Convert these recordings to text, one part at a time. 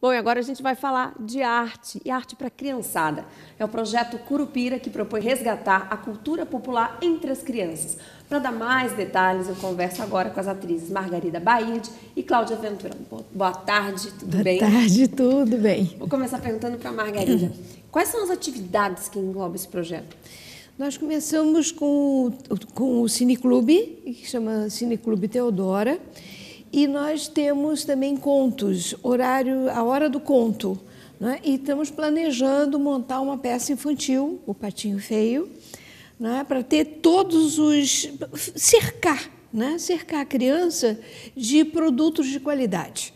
Bom, e agora a gente vai falar de arte e arte para criançada. É o projeto Curupira que propõe resgatar a cultura popular entre as crianças. Para dar mais detalhes, eu converso agora com as atrizes Margarida Baide e Cláudia Ventura. Boa tarde, tudo Boa bem? Boa tarde, tudo bem. Vou começar perguntando para a Margarida. Quais são as atividades que englobam esse projeto? Nós começamos com, com o Cineclube, que chama Cineclube Teodora, e nós temos também contos, horário, a hora do conto. Né? E estamos planejando montar uma peça infantil, o Patinho Feio, né? para ter todos os. cercar, né? cercar a criança de produtos de qualidade.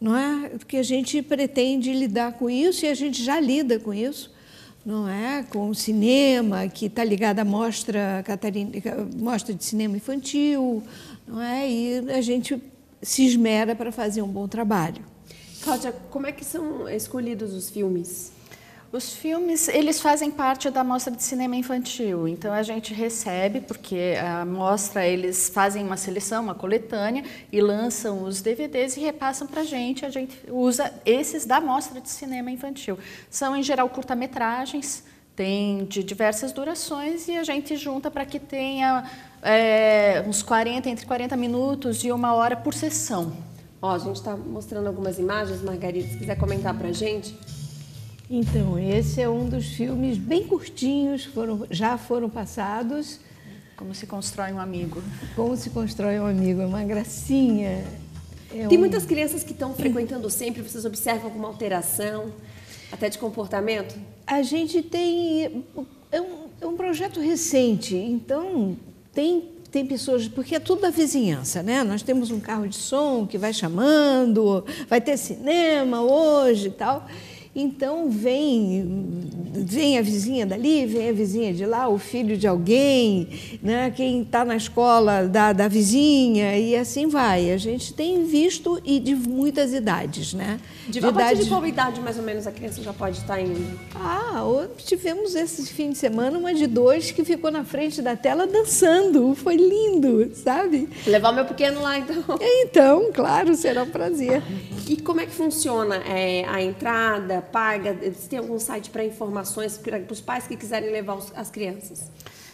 Não é? Porque a gente pretende lidar com isso e a gente já lida com isso não é? Com o cinema, que está ligado à mostra, Catarina, mostra de cinema infantil, não é? E a gente se esmera para fazer um bom trabalho. Cláudia, como é que são escolhidos os filmes? Os filmes, eles fazem parte da mostra de cinema infantil, então a gente recebe, porque a mostra, eles fazem uma seleção, uma coletânea, e lançam os DVDs e repassam para a gente, a gente usa esses da mostra de cinema infantil. São, em geral, curta-metragens, tem de diversas durações, e a gente junta para que tenha é, uns 40, entre 40 minutos e uma hora por sessão. Ó, a gente está mostrando algumas imagens, Margarida, se quiser comentar para a gente. Então, esse é um dos filmes bem curtinhos, foram, já foram passados. Como se constrói um amigo. Como se constrói um amigo, é uma gracinha. É Tem um... muitas crianças que estão frequentando sempre, vocês observam alguma alteração, até de comportamento? A gente tem. É um, é um projeto recente, então tem tem pessoas, porque é tudo da vizinhança, né? Nós temos um carro de som que vai chamando, vai ter cinema hoje e tal. Então vem, vem a vizinha dali, vem a vizinha de lá, o filho de alguém, né? quem está na escola da, da vizinha, e assim vai. A gente tem visto e de muitas idades, né? De, de a partir de qual idade mais ou menos a criança já pode estar indo? Ah, tivemos esse fim de semana uma de dois que ficou na frente da tela dançando. Foi lindo, sabe? Levar meu pequeno lá então. Então, claro, será um prazer. E como é que funciona é, a entrada? paga? Se tem algum site para informações para os pais que quiserem levar as crianças?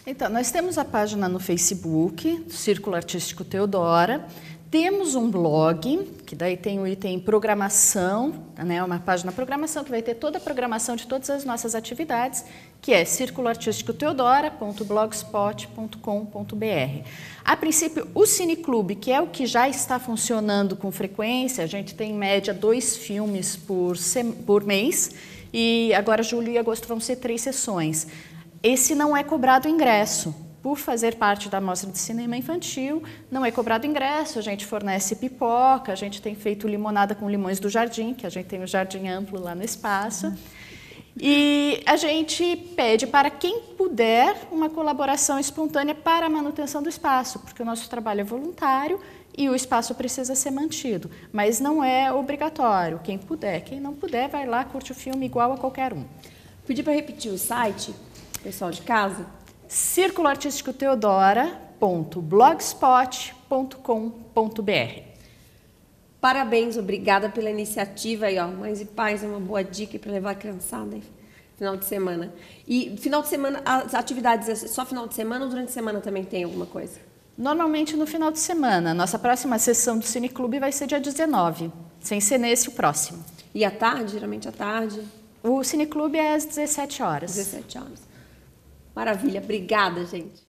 Então, nós temos a página no Facebook, Círculo Artístico Teodora. Temos um blog, que daí tem o item programação, né, uma página programação que vai ter toda a programação de todas as nossas atividades, que é circuloartísticoteodora.blogspot.com.br. A princípio, o Cineclube, que é o que já está funcionando com frequência, a gente tem em média dois filmes por, por mês, e agora julho e agosto vão ser três sessões. Esse não é cobrado ingresso, por fazer parte da mostra de cinema infantil, não é cobrado ingresso, a gente fornece pipoca, a gente tem feito limonada com limões do jardim, que a gente tem o jardim amplo lá no espaço. E a gente pede para quem puder uma colaboração espontânea para a manutenção do espaço, porque o nosso trabalho é voluntário e o espaço precisa ser mantido, mas não é obrigatório. Quem puder, quem não puder, vai lá, curte o filme igual a qualquer um. Pedir para repetir o site, pessoal de casa? circuloartísticoteodora.blogspot.com.br. Parabéns, obrigada pela iniciativa aí, ó. Mães e pais é uma boa dica para levar a criançada aí, final de semana. E final de semana, as atividades é só final de semana ou durante a semana também tem alguma coisa? Normalmente no final de semana. Nossa próxima sessão do Cineclube vai ser dia 19, sem ser nesse o próximo. E à tarde, geralmente à tarde? O Cineclube é às 17 horas. 17 horas. Maravilha, obrigada, gente.